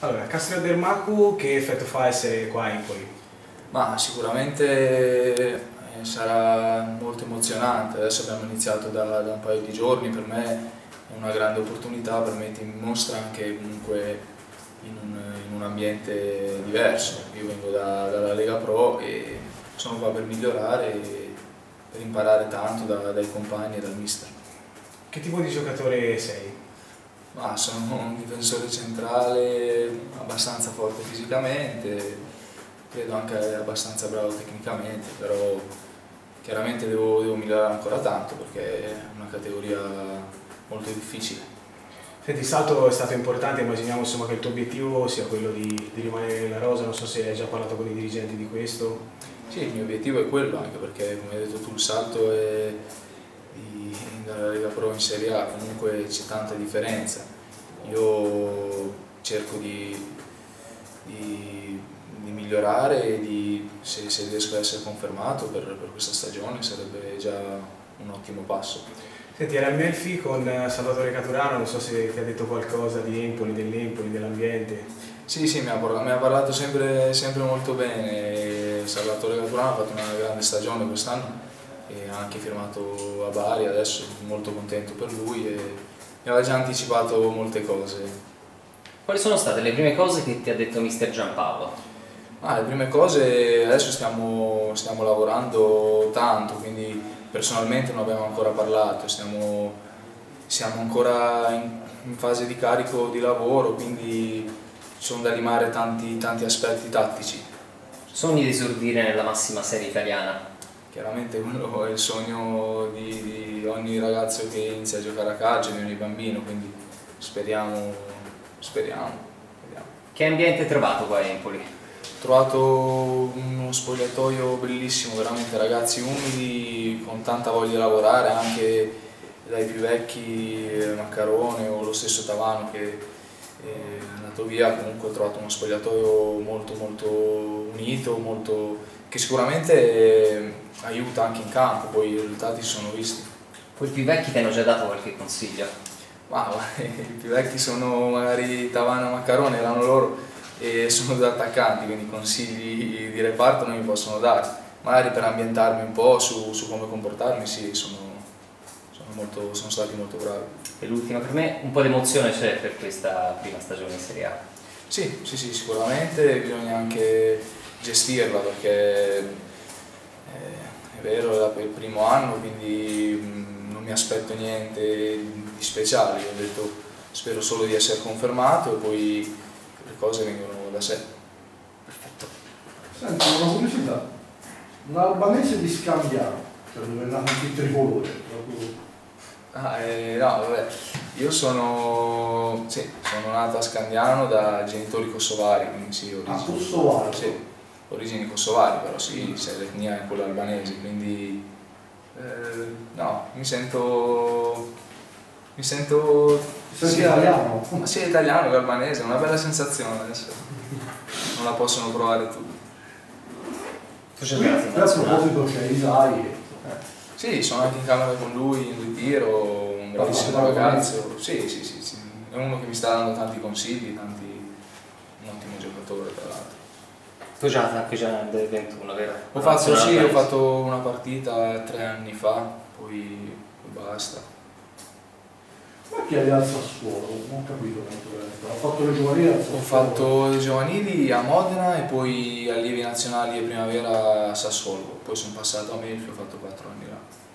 Allora, Castro del Macu che effetto fa essere qua a Empoli? Ma sicuramente eh, sarà molto emozionante, adesso abbiamo iniziato da, da, un paio di giorni, per me è una grande opportunità, per me ti mostra anche comunque in un, in un ambiente diverso, io vengo da, dalla Lega Pro e sono qua per migliorare e per imparare tanto da, dai compagni e dal mister. Che tipo di giocatore sei? Ma sono un difensore centrale abbastanza forte fisicamente, credo anche abbastanza bravo tecnicamente, però chiaramente devo, devo migliorare ancora tanto perché è una categoria molto difficile. Senti, il salto è stato importante, immaginiamo insomma, che il tuo obiettivo sia quello di, di, rimanere nella rosa, non so se hai già parlato con i dirigenti di questo. Sì, il mio obiettivo è quello, anche perché come hai detto tu il salto è dalla Lega Pro in Serie A, comunque c'è tanta differenza. Io cerco di, di, di migliorare e di, se, se, riesco ad essere confermato per, per, questa stagione sarebbe già un ottimo passo. Senti, era il Melfi con Salvatore Caturano, non so se ti ha detto qualcosa di Empoli, dell'Empoli, dell'ambiente. Sì, sì, mi ha, mi ha parlato sempre, sempre molto bene. Salvatore Caturano ha fatto una grande stagione quest'anno e ha anche firmato a Bari, adesso molto contento per lui e mi aveva già anticipato molte cose. Quali sono state le prime cose che ti ha detto mister Giampaolo? Ah, le prime cose, adesso stiamo, stiamo lavorando tanto, quindi personalmente non abbiamo ancora parlato, stiamo, siamo ancora in, in, fase di carico di lavoro, quindi ci sono da limare tanti, tanti aspetti tattici. Sogni di esordire nella massima serie italiana? Chiaramente quello è il sogno di, di, ogni ragazzo che inizia a giocare a calcio, di ogni bambino, quindi speriamo, speriamo, speriamo. Che ambiente hai trovato qua a Empoli? Ho trovato uno spogliatoio bellissimo, veramente ragazzi umili, con tanta voglia di lavorare, anche dai più vecchi eh, Maccarone o lo stesso Tavano che è andato via, comunque ho trovato uno spogliatoio molto molto unito, molto, che sicuramente aiuta anche in campo, poi i risultati si sono visti. Poi i più vecchi ti hanno già dato qualche consiglio? Ma i più vecchi sono magari Tavana Maccarone, erano loro e sono due attaccanti, quindi consigli di reparto non mi possono dare. Magari per ambientarmi un po' su, su come comportarmi, sì, sono, sono, molto, sono stati molto bravi. E l'ultima per me, un po' di emozione c'è per questa prima stagione in Serie A? Sì, sì, sì, sicuramente bisogna anche gestirla perché è vero, è il primo anno, quindi mm, non mi aspetto niente di speciale, ho detto spero solo di essere confermato e poi le cose vengono da sé. Perfetto. Senti, una curiosità, un albanese di Scambiano, cioè dove è nato il tricolore, proprio... Ah, eh, no, vabbè, io sono, sì, sono nato a Scandiano da genitori kosovari, quindi sì, origini. Ah, kosovari? Sì origini kosovari, però sì, se l'etnia è quella albanese, quindi eh, no, mi sento... mi sento... Sei sì, italiano? Ma sia italiano che albanese, è una bella sensazione adesso. Non la possono provare tutti. A proposito c'è Isai. Sì, sono anche in camera con lui in ritiro, un bravissimo ragazzo. Sì, sì, sì, sì, è uno che mi sta dando tanti consigli, tanti... un ottimo giocatore tra l'altro. Tu già anche già nel 21, vero? Ho fatto, sì, ho fatto una partita tre anni fa, poi, basta. Ma chi hai al Sassuolo? Non ho capito quanto Ho fatto le giovanili al Sassuolo? Ho fatto le giovanili a Modena e poi allievi nazionali e primavera a Sassuolo. Poi sono passato a Melfi, ho fatto quattro anni là.